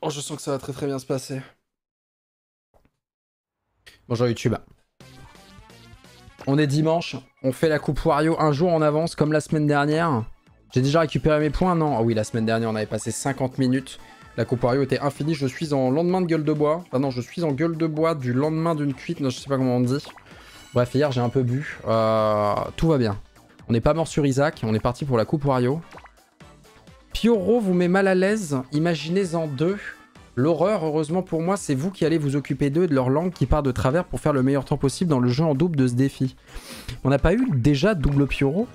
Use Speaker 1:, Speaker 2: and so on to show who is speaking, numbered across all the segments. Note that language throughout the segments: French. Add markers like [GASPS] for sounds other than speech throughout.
Speaker 1: Oh, je sens que ça va très très bien se passer. Bonjour YouTube. On est dimanche, on fait la coupe Wario un jour en avance comme la semaine dernière. J'ai déjà récupéré mes points, non? Ah oui, la semaine dernière on avait passé 50 minutes. La coupe Wario était infinie, je suis en lendemain de gueule de bois. Ah non, je suis en gueule de bois du lendemain d'une cuite, non, je sais pas comment on dit. Bref, hier j'ai un peu bu. Euh, tout va bien. On n'est pas mort sur Isaac, on est parti pour la coupe Wario. Pioro vous met mal à l'aise, imaginez-en deux. L'horreur, heureusement pour moi, c'est vous qui allez vous occuper d'eux et de leur langue qui part de travers pour faire le meilleur temps possible dans le jeu en double de ce défi. On n'a pas eu déjà double Pioro?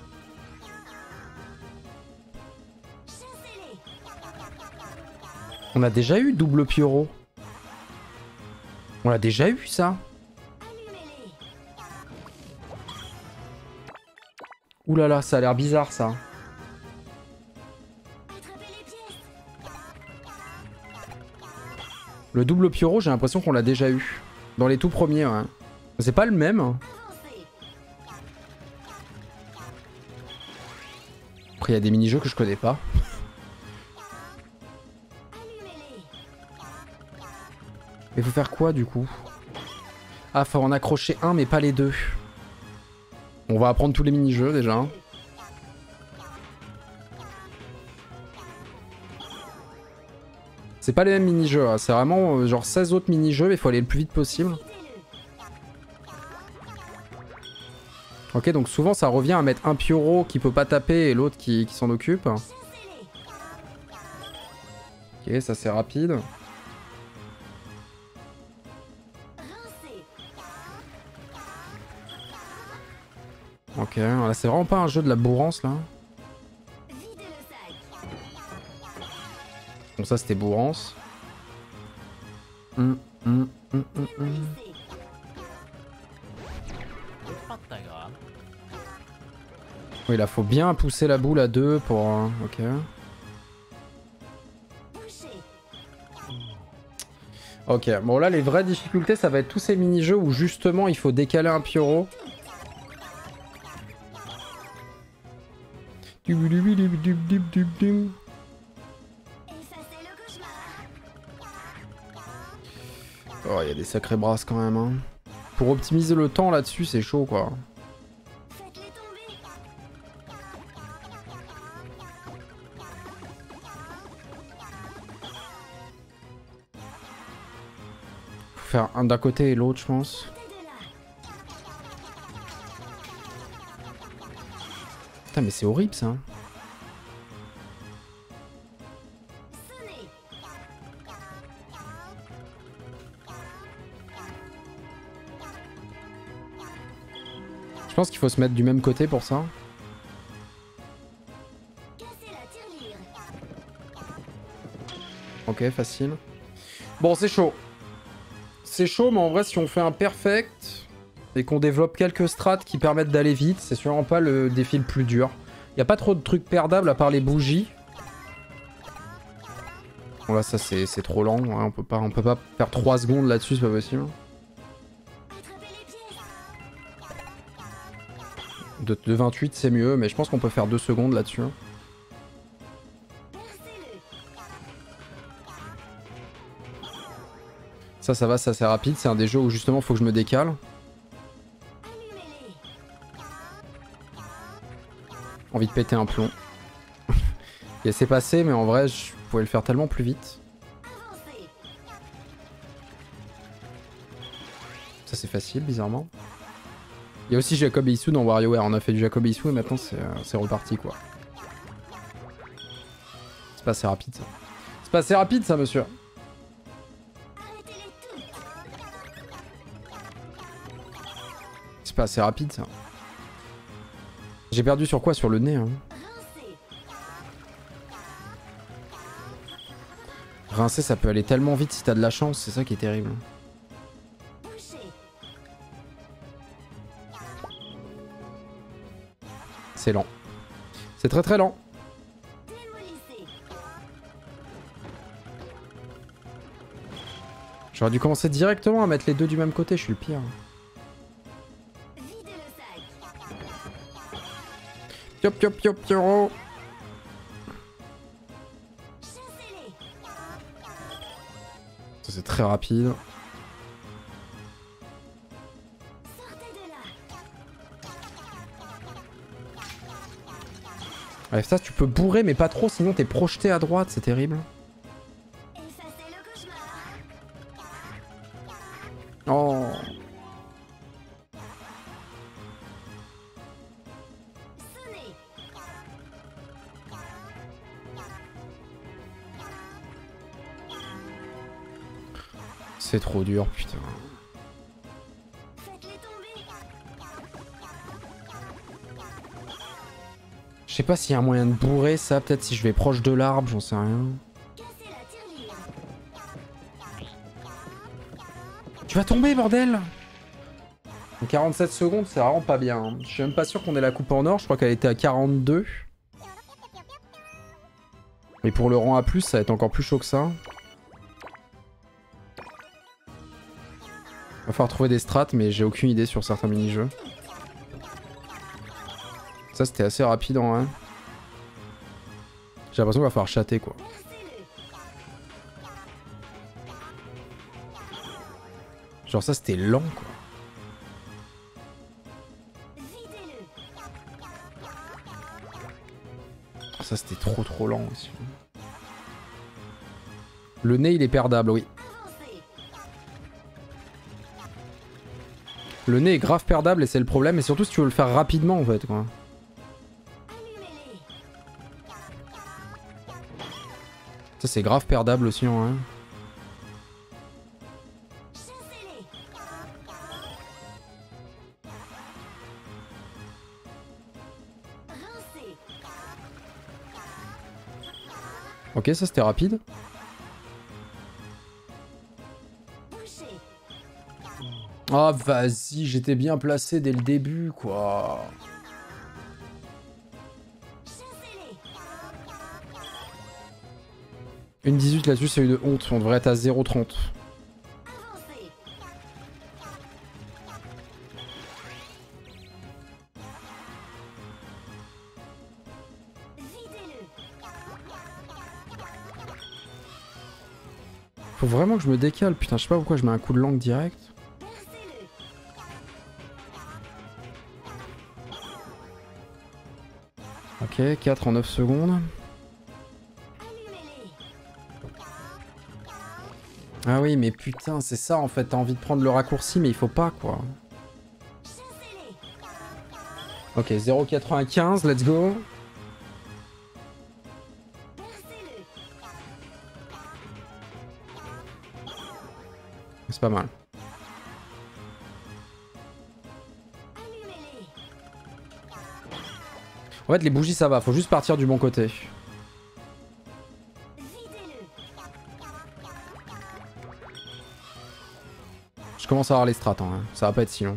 Speaker 1: On a déjà eu double Pioro? On l'a déjà eu ça? Ouh là là, ça a l'air bizarre ça. Le double Pyro, j'ai l'impression qu'on l'a déjà eu. Dans les tout premiers, ouais. C'est pas le même. Après, il y a des mini-jeux que je connais pas. Mais faut faire quoi, du coup? Ah, faut en accrocher un, mais pas les deux. On va apprendre tous les mini-jeux, déjà. C'est pas les mêmes mini-jeux, hein. c'est vraiment euh, genre 16 autres mini-jeux, mais il faut aller le plus vite possible. Ok, donc souvent ça revient à mettre un Pyro qui peut pas taper et l'autre qui, s'en occupe. Ok, ça c'est rapide. Ok, là c'est vraiment pas un jeu de la bourrance là. Ça c'était Bourrance. Hum, hum, hum, oui, là faut bien pousser la boule à deux pour... Ok. Ok, bon là les vraies difficultés ça va être tous ces mini-jeux où justement il faut décaler un Pyro. Oh, il y a des sacrés brasses quand même. Hein. Pour optimiser le temps là-dessus, c'est chaud quoi. Faut faire un d'un côté et l'autre, je pense. Putain, mais c'est horrible ça. Je pense qu'il faut se mettre du même côté pour ça. Ok, facile. Bon, c'est chaud. C'est chaud, mais en vrai, si on fait un perfect et qu'on développe quelques strats qui permettent d'aller vite, c'est sûrement pas le défi le plus dur. Il a pas trop de trucs perdables à part les bougies. Bon là, ça c'est trop lent. Hein. On, peut pas, on peut pas faire 3 secondes là-dessus, c'est pas possible. De, 28 c'est mieux, mais je pense qu'on peut faire 2 secondes là-dessus. Ça, ça va, ça c'est rapide. C'est un des jeux où justement faut que je me décale. Envie de péter un plomb. [LAUGHS] Et c'est passé, mais en vrai, je pouvais le faire tellement plus vite. Ça c'est facile, bizarrement. Il y a aussi Jacob Issou dans WarioWare. On a fait du Jacob Issou et maintenant euh, c'est reparti quoi. C'est pas assez rapide ça. C'est pas assez rapide ça monsieur. C'est pas assez rapide ça. J'ai perdu sur quoi? Sur le nez hein. Rincer ça peut aller tellement vite si t'as de la chance, c'est ça qui est terrible. C'est lent. C'est très très lent. J'aurais dû commencer directement à mettre les deux du même côté, je suis le pire. C'est très rapide. Ouais, ça tu peux bourrer mais pas trop sinon t'es projeté à droite, c'est terrible. Oh C'est trop dur, putain. Je sais pas s'il y a un moyen de bourrer ça, peut-être si je vais proche de l'arbre, j'en sais rien. Tu vas tomber, bordel 47 secondes, c'est vraiment pas bien. Hein. Je suis même pas sûr qu'on ait la coupe en or, je crois qu'elle était à 42. Mais pour le rang A+, ça va être encore plus chaud que ça. Va falloir trouver des strats, mais j'ai aucune idée sur certains mini-jeux. Ça, c'était assez rapide en vrai. J'ai l'impression qu'il va falloir chatter, quoi. Genre ça, c'était lent, quoi. Ça, c'était trop trop lent aussi. Le nez, il est perdable, oui. Le nez est grave perdable et c'est le problème, et surtout si tu veux le faire rapidement en fait quoi. C'est grave perdable aussi vrai. Ok, ça c'était rapide. Oh vas-y, j'étais bien placé dès le début, quoi. Une 18 là-dessus, c'est une honte. On devrait être à 0,30. Faut vraiment que je me décale. Putain, je sais pas pourquoi je mets un coup de langue direct. Ok, 4 en 9 secondes. Ah oui, mais putain, c'est ça en fait, t'as envie de prendre le raccourci, mais il faut pas quoi. Ok, 0,95, let's go. C'est pas mal. En fait, les bougies, ça va. Faut juste partir du bon côté. Commence à avoir les strats. Hein. Ça va pas être si long.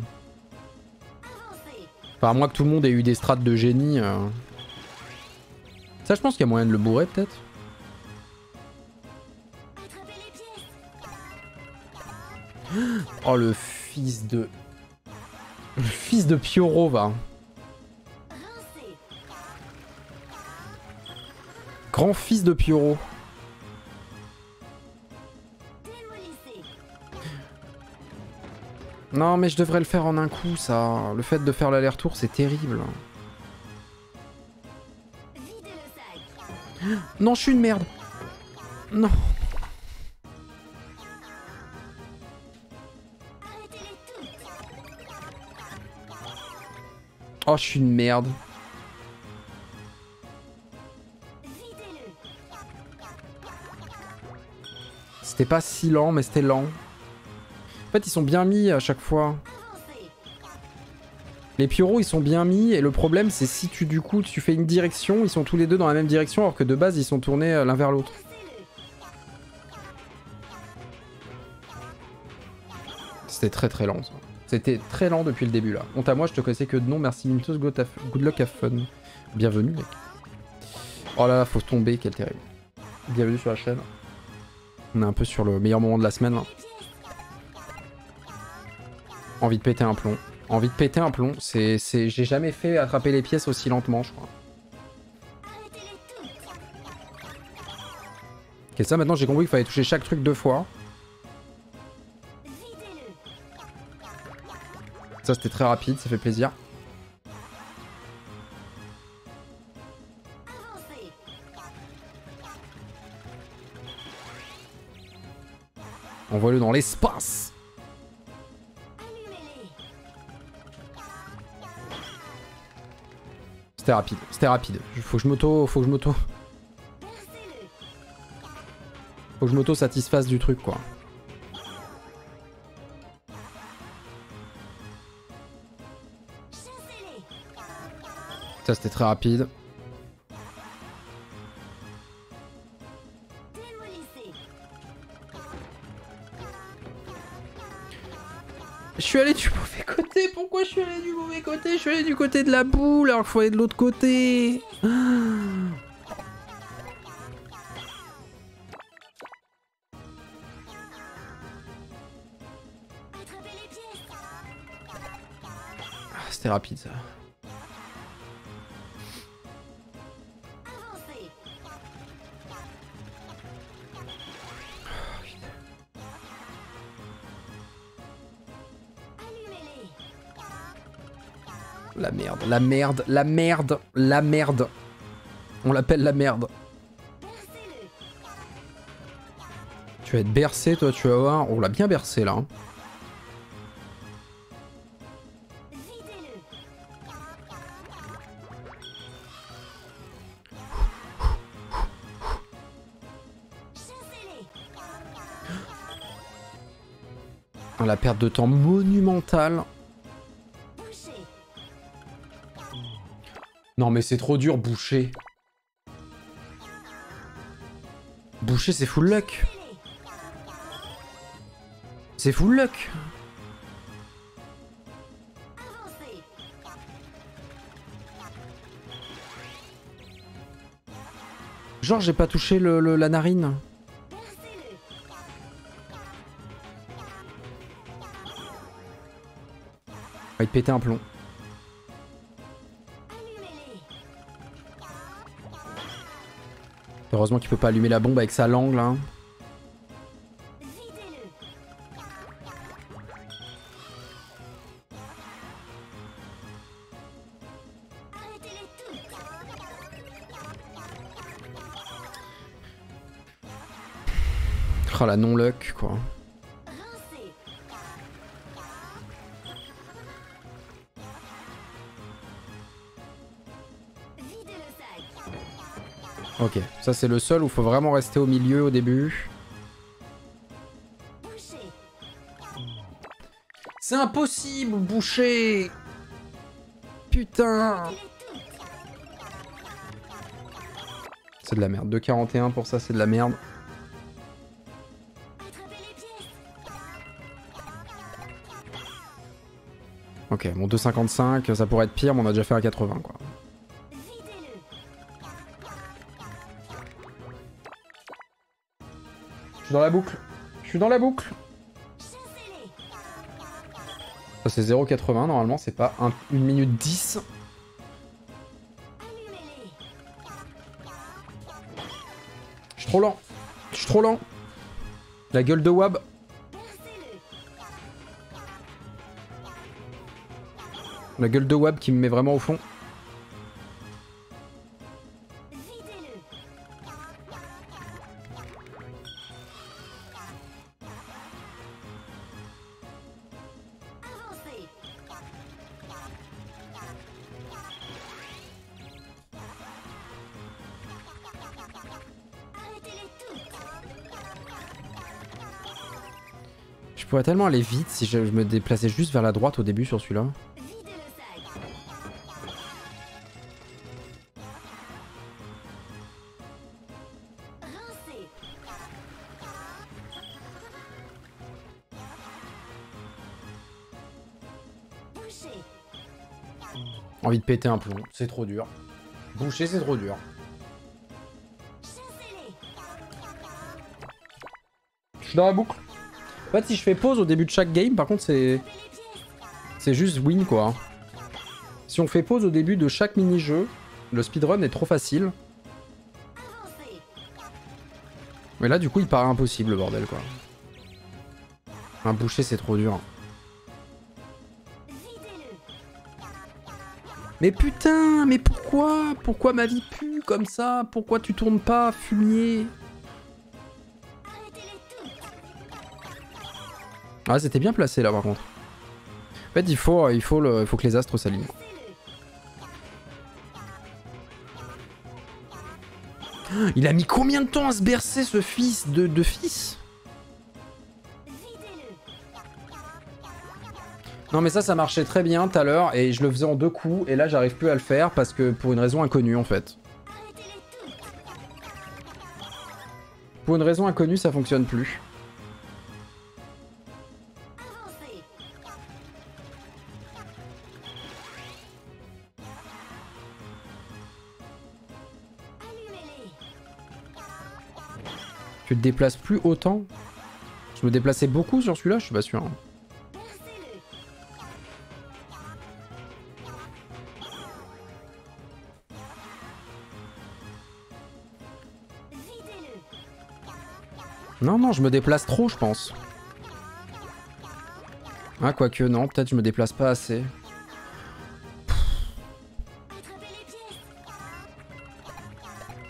Speaker 1: Enfin, à moins que tout le monde ait eu des strats de génie. Euh. Ça, je pense qu'il y a moyen de le bourrer, peut-être. Oh, le fils de... Le fils de Pioro, va. Grand-fils de Pioro. Non, mais je devrais le faire en un coup, ça. Le fait de faire l'aller-retour, c'est terrible. [GASPS] Non, je suis une merde. Non. Oh, je suis une merde. C'était pas si lent, mais c'était lent. En fait, ils sont bien mis à chaque fois. Les Pyros, ils sont bien mis, et le problème, c'est si tu, du coup, tu fais une direction, ils sont tous les deux dans la même direction, alors que de base, ils sont tournés euh, l'un vers l'autre. C'était très très lent. C'était très lent depuis le début, là. Honte à moi, je te connaissais que de nom. Merci Mintos, good, luck, have fun. Bienvenue, mec. Oh là là, faut tomber, quel terrible. Bienvenue sur la chaîne. On est un peu sur le meilleur moment de la semaine. Envie de péter un plomb. Envie de péter un plomb. C'est, J'ai jamais fait attraper les pièces aussi lentement, je crois. Ok, ça maintenant j'ai compris qu'il fallait toucher chaque truc deux fois. Ça c'était très rapide, ça fait plaisir. Envoie-le dans l'espace C'était rapide, c'était rapide. Faut que je m'auto... Faut que je m'auto... Faut que je m'auto-satisfasse du truc, quoi. Ça, c'était très rapide. Je suis allé du mauvais côté Je suis allé du côté de la boule alors qu'il faut aller de l'autre côté. Ah, C'était rapide ça. La merde, la merde, la merde. On l'appelle la merde. Tu vas être bercé, toi, tu vas voir. On l'a bien bercé, là. hein. Ah, La perte de temps monumentale. Non mais c'est trop dur, boucher. Boucher c'est full luck. C'est full luck. Genre j'ai pas touché la narine. Te péter un plomb. Heureusement qu'il peut pas allumer la bombe avec sa langue là. Oh la non-luck quoi. Ok, ça c'est le seul où faut vraiment rester au milieu au début. C'est impossible, boucher Putain C'est de la merde. 2,41 pour ça, c'est de la merde. Ok, bon 2,55, ça pourrait être pire, mais on a déjà fait un 80 quoi. Suis dans la boucle. Je suis dans la boucle. Ça c'est 0,80 normalement, c'est pas 1 minute 10. Je suis trop lent. Je suis trop lent. La gueule de Wab. La gueule de Wab qui me met vraiment au fond. Pourrais tellement aller vite si je, je me déplaçais juste vers la droite au début sur celui-là. Envie de péter un plomb, c'est trop dur. Boucher, c'est trop dur. Je suis dans la boucle. En fait, si je fais pause au début de chaque game, par contre, c'est... C'est juste win, quoi. Si on fait pause au début de chaque mini-jeu, le speedrun est trop facile. Mais là, du coup, il paraît impossible, le bordel, quoi. Un boucher, c'est trop dur. Mais putain, mais pourquoi? Pourquoi ma vie pue comme ça? Pourquoi tu tournes pas, fumier? Ah, c'était bien placé là par contre. En fait, il faut, il faut, le, il faut que les astres s'alignent. Il a mis combien de temps à se bercer ce fils de, de fils? Non mais ça, ça marchait très bien tout à l'heure et je le faisais en deux coups et là j'arrive plus à le faire parce que pour une raison inconnue en fait. Pour une raison inconnue, ça fonctionne plus. Te déplaces plus autant Je me déplaçais beaucoup sur celui-là, je suis pas sûr. hein. Non, non, je me déplace trop, je pense. Ah, quoique, non, peut-être je me déplace pas assez.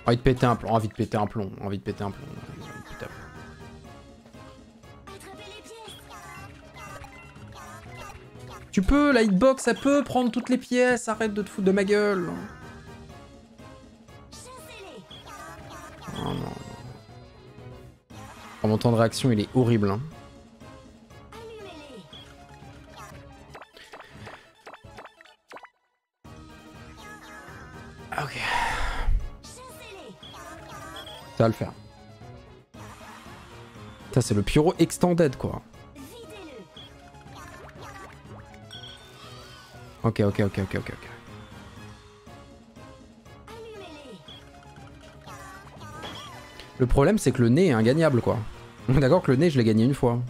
Speaker 1: Envie de péter un plomb, envie de péter un plomb, envie de péter un plomb. Tu peux, la hitbox, ça peut prendre toutes les pièces, arrête de te foutre de ma gueule. Oh non, mon temps de réaction, il est horrible. hein. Ok. Ça va le faire. Ça, c'est le Pyro Extended, quoi. Ok, ok, ok, ok, ok. Le problème, c'est que le nez est ingagnable, quoi. On [LAUGHS] est d'accord que le nez, je l'ai gagné une fois.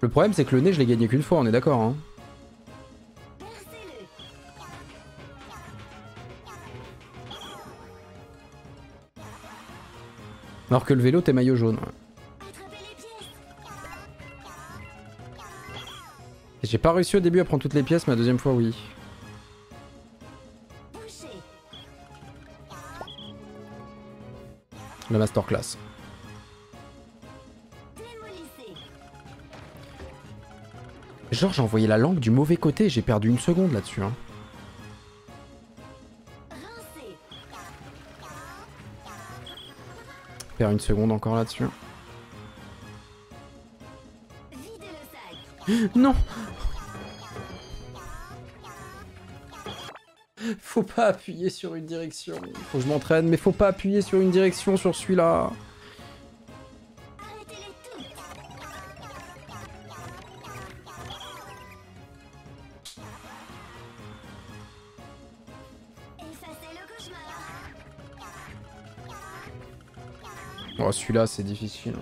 Speaker 1: Le problème, c'est que le nez, je l'ai gagné qu'une fois, on est d'accord, hein. Alors que le vélo, t'es maillot jaune. J'ai pas réussi au début à prendre toutes les pièces, mais la deuxième fois, oui. La masterclass. Genre, j'ai envoyé la langue du mauvais côté, j'ai perdu une seconde là-dessus. Hein. Une seconde encore là-dessus. [GASPS] Non [LAUGHS] Faut pas appuyer sur une direction. Faut que je m'entraîne, mais faut pas appuyer sur une direction sur celui-là. Oh, celui-là, c'est difficile.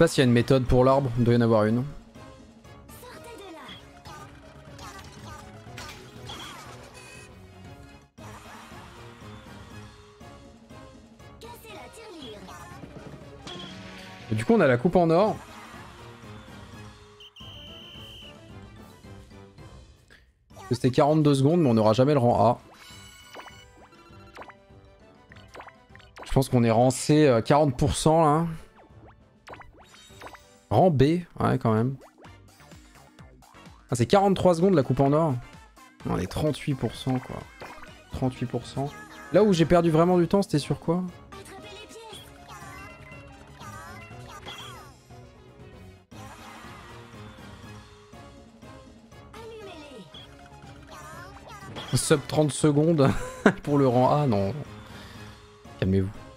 Speaker 1: Pas s'il y a une méthode pour l'arbre, il doit y en avoir une. Du coup, on a la coupe en or. C'était 42 secondes, mais on n'aura jamais le rang A. Je pense qu'on est rang C euh, 40% là. Rang B, ouais, quand même. Ah, c'est 43 secondes la coupe en or. On est 38% quoi. 38%. Là où j'ai perdu vraiment du temps, c'était sur quoi? Sub 30 secondes [LAUGHS] pour le rang A, non. Calmez-vous.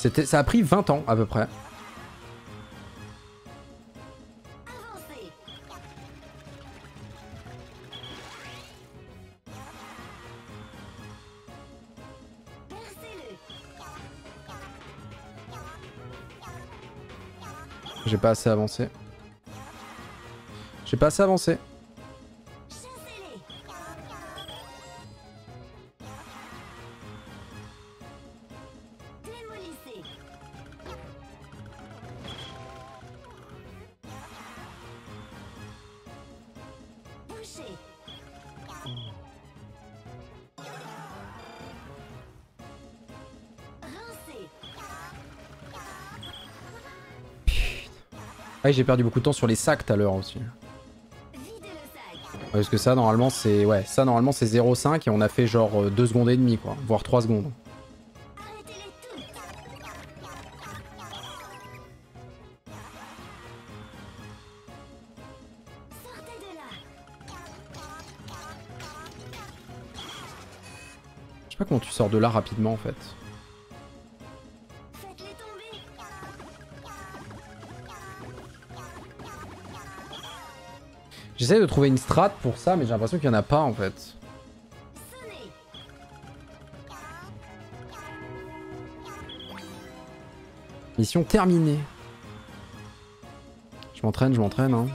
Speaker 1: C'était, Ça a pris 20 ans à peu près. J'ai pas assez avancé. J'ai pas assez avancé. J'ai perdu beaucoup de temps sur les sacs tout à l'heure aussi. Parce que ça, normalement, c'est ouais, ça normalement c'est 0,5 et on a fait genre 2 secondes et demie, quoi. Voire 3 secondes. Je sais pas comment tu sors de là rapidement, en fait. J'essaie de trouver une strat pour ça, mais j'ai l'impression qu'il y en a pas, en fait. Mission terminée. Je m'entraîne, je m'entraîne, hein.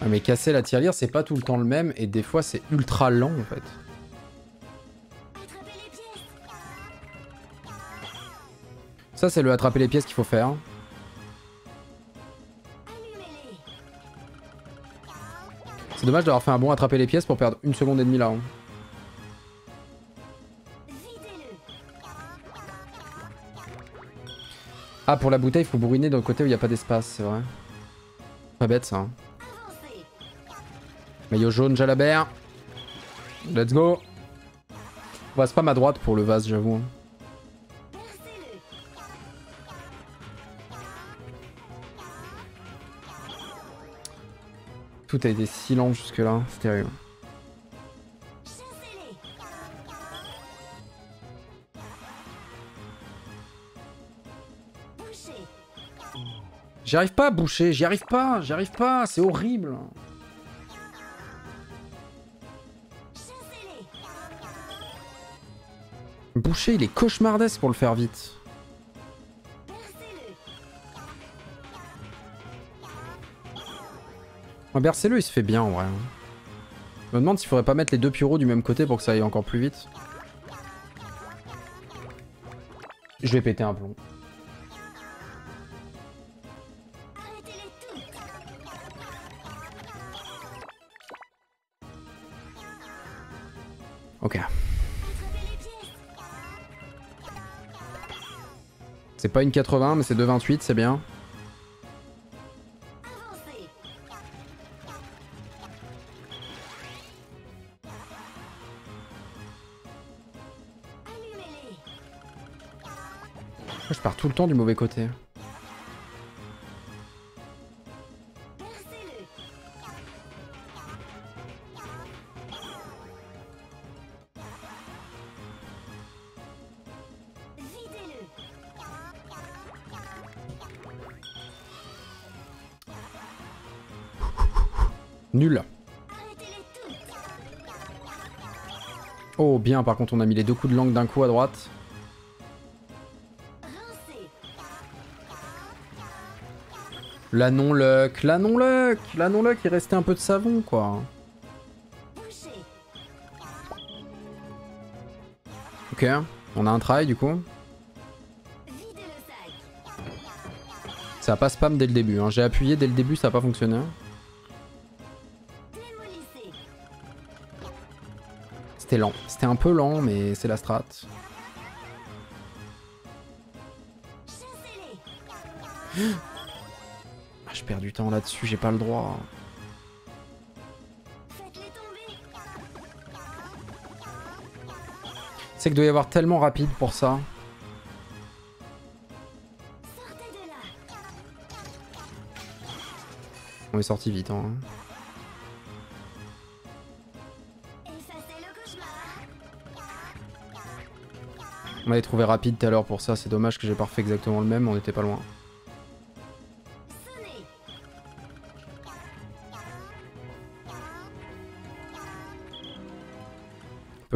Speaker 1: Ah, mais casser la tirelire, c'est pas tout le temps le même, et des fois c'est ultra lent, en fait. Ça, c'est le attraper les pièces qu'il faut faire. C'est dommage d'avoir fait un bon attraper les pièces pour perdre une seconde et demie là. hein. Ah, pour la bouteille, il faut bourriner d'un côté où il n'y a pas d'espace, c'est vrai. Pas bête ça. hein. Maillot jaune, Jalabert. Let's go. On va spam à droite pour le vase, j'avoue. hein. Tout a été si lent jusque là, c'est terrible. J'y arrive pas boucher, j'y arrive pas, j'y arrive pas, c'est horrible. Boucher, il est cauchemardesque pour le faire vite. Un bercez-le, il se fait bien en vrai. hein. Je me demande s'il faudrait pas mettre les deux pureaux du même côté pour que ça aille encore plus vite. Je vais péter un plomb. Ok. C'est pas une 80, mais c'est 2,28, c'est bien. Du mauvais côté. Nul. Oh, bien, par contre, on a mis les deux coups de langue d'un coup à droite. La non-luck, la non-luck, la non-luck, il restait un peu de savon, quoi. Ok, on a un try, du coup. Ça a pas spam dès le début, hein. j'ai appuyé dès le début, ça a pas fonctionné. C'était lent, c'était un peu lent, mais c'est la strat. [GASPS] Perds du temps là-dessus, j'ai pas le droit. C'est que doit y avoir tellement rapide pour ça. On est sorti vite, hein. On avait trouvé rapide tout à l'heure pour ça, c'est dommage que j'ai pas refait exactement le même, on était pas loin.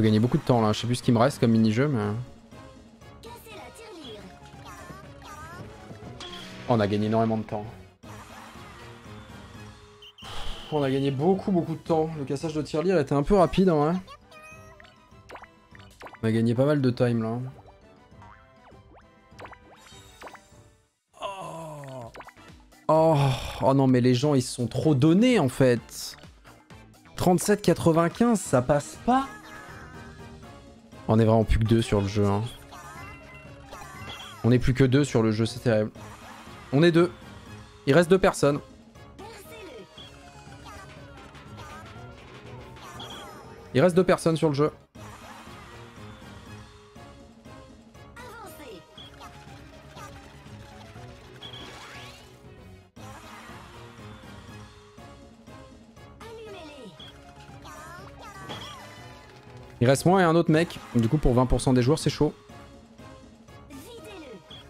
Speaker 1: Peut gagner beaucoup de temps là. Je sais plus ce qui me reste comme mini-jeu, mais. On a gagné énormément de temps. On a gagné beaucoup beaucoup de temps. Le cassage de tirelire était un peu rapide en vrai. On a gagné pas mal de time là. Oh. Oh, oh non mais les gens ils se sont trop donnés en fait. 37,95 ça passe pas. On est vraiment plus que deux sur le jeu. hein. On est plus que deux sur le jeu, c'est terrible. On est deux. Il reste deux personnes. Il reste deux personnes sur le jeu. Il reste moi et un autre mec. Du coup, pour 20% des joueurs, c'est chaud.
Speaker 2: Videz-le.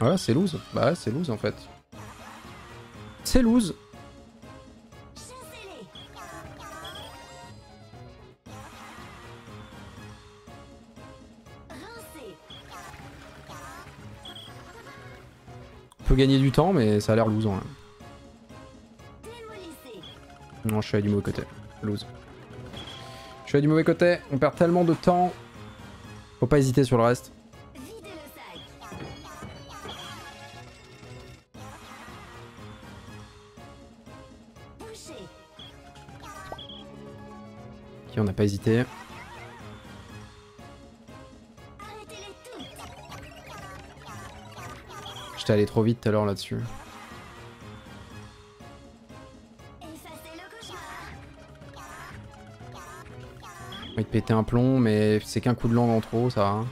Speaker 1: Ah Ouais, c'est loose. Bah ouais, c'est loose en fait. C'est loose. Peut gagner du temps, mais ça a l'air loose. hein. Non, je suis allé du mauvais côté. Lose. Je suis du mauvais côté. On perd tellement de temps. Faut pas hésiter sur le reste. Ok, on n'a pas hésité. J'étais allé trop vite tout à l'heure là-dessus. Il péter un plomb, mais c'est qu'un coup de langue en trop, ça. va.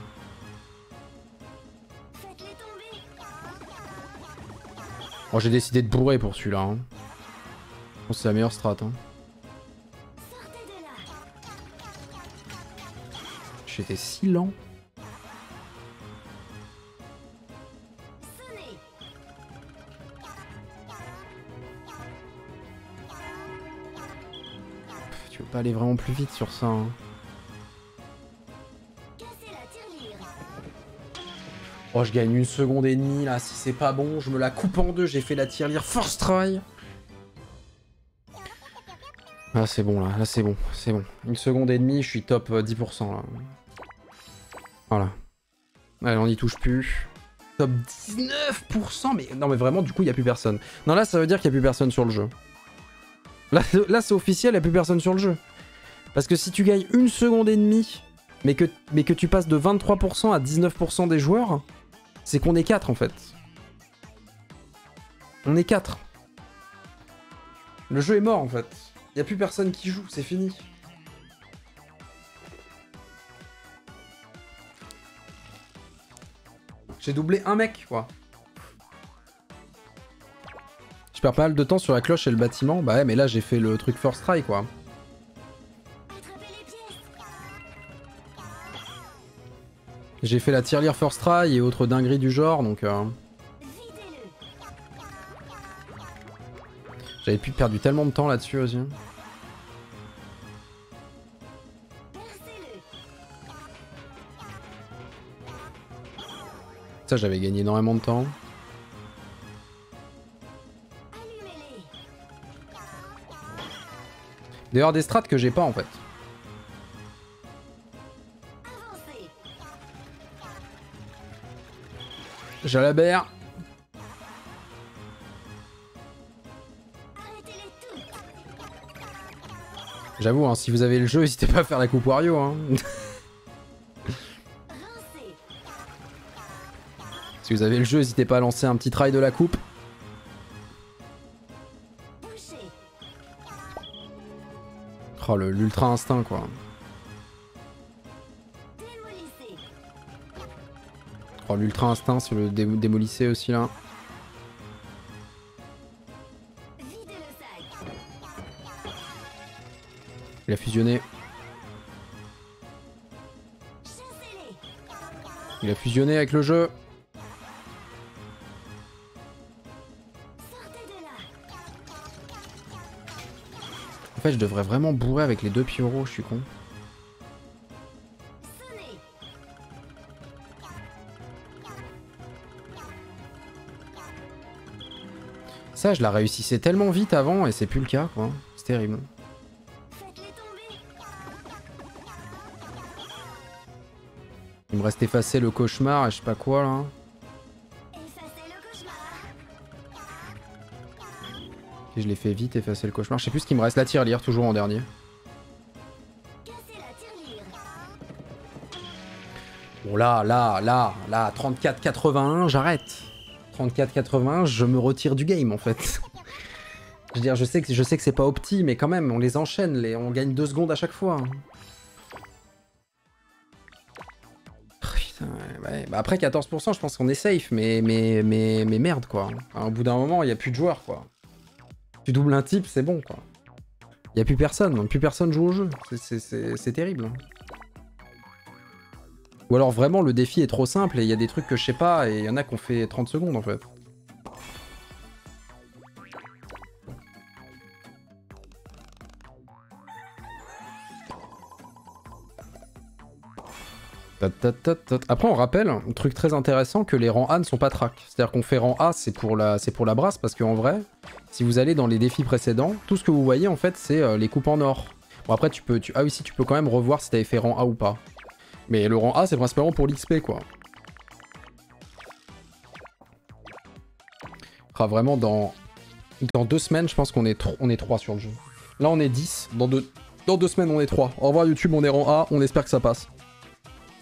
Speaker 2: Tomber.
Speaker 1: Bon, j'ai décidé de bourrer pour celui-là. hein. Je pense que c'est la meilleure strat. hein. J'étais si lent. Tu veux pas aller vraiment plus vite sur ça. hein. Oh, je gagne une seconde et demie là. Si c'est pas bon, je me la coupe en deux. J'ai fait la tirelire force try. Ah, c'est bon là. Là, c'est bon. C'est bon. Une seconde et demie, je suis top euh, 10% là. Voilà. Allez, on n'y touche plus. Top 19% Mais non, mais vraiment, du coup, il n'y a plus personne. Non, là, ça veut dire qu'il n'y a plus personne sur le jeu. Là, [LAUGHS] là c'est officiel, il n'y a plus personne sur le jeu. Parce que si tu gagnes une seconde et demie, mais que, mais que tu passes de 23% à 19% des joueurs, c'est qu'on est 4 en fait. On est 4. Le jeu est mort en fait. N'y a plus personne qui joue, c'est fini. J'ai doublé un mec quoi. Je perds pas mal de temps sur la cloche et le bâtiment. Bah ouais mais là j'ai fait le truc first try quoi. J'ai fait la tirelire first try et autres dingueries du genre donc... euh. J'avais pu perdu tellement de temps là-dessus aussi. Ça j'avais gagné énormément de temps. D'ailleurs des strats que j'ai pas en fait. Jalabert. J'avoue, hein, si vous avez le jeu, n'hésitez pas à faire la coupe Wario. Hein. [LAUGHS] Si vous avez le jeu, n'hésitez pas à lancer un petit try de la coupe. Oh, le- l'ultra instinct quoi. L'ultra instinct sur le dé aussi là. Il a fusionné. Il a fusionné avec le jeu.
Speaker 2: Là.
Speaker 1: fait, je devrais vraiment bourrer avec les deux Pyro, je suis con. Je la réussissais tellement vite avant et c'est plus le cas, quoi. C'est terrible. Il me reste effacer le cauchemar et je sais pas quoi, là. Je l'ai fait vite, effacer le cauchemar. Je sais plus ce qu'il me reste. La tirelire, toujours en dernier. Bon là, là, là, là, 34-81, j'arrête. 34-81, je me retire du game en fait. [LAUGHS] je veux dire, je sais que, je sais que c'est pas opti, mais quand même, on les enchaîne, les, on gagne 2 secondes à chaque fois. Oh, putain, ouais, ouais. Bah après 14%, je pense qu'on est safe, mais, mais, mais, mais merde quoi. Au bout d'un moment, il y a plus de joueurs quoi. Tu doubles un type, c'est bon quoi. Il y a plus personne, plus personne joue au jeu. C'est- terrible. Ou alors vraiment le défi est trop simple et il y a des trucs que je sais pas et il y en a qu'on fait 30 secondes en fait. Après on rappelle, un truc très intéressant, que les rangs A ne sont pas track. C'est-à-dire qu'on fait rang A c'est pour la pour la brasse parce qu'en vrai, si vous allez dans les défis précédents, tout ce que vous voyez en fait c'est euh, les coupes en or. Bon après tu peux tu... ah oui si tu peux quand même revoir si t'avais fait rang A ou pas. Mais le rang A, c'est principalement pour l'XP, quoi. Ah, vraiment, dans... deux semaines, je pense qu'on est, on est 3 sur le jeu. Là, on est 10. Dans deux... dans deux semaines, on est 3. Au revoir YouTube, on est rang A. On espère que ça passe.